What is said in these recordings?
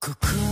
Cocoon.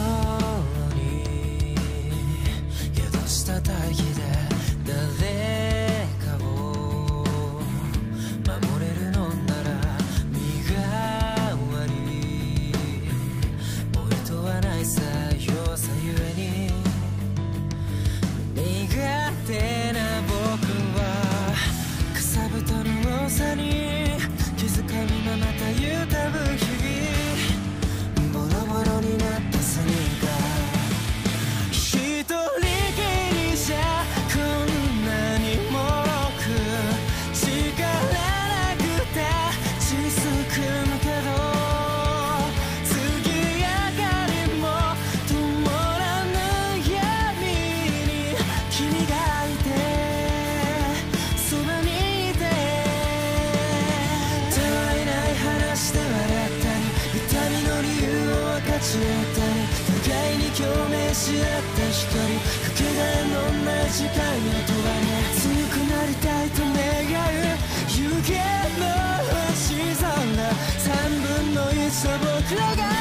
った互いに共鳴し合った光かけがのなじ時間を問わ強くなりたいと願う湯気の星空3分の1の僕らが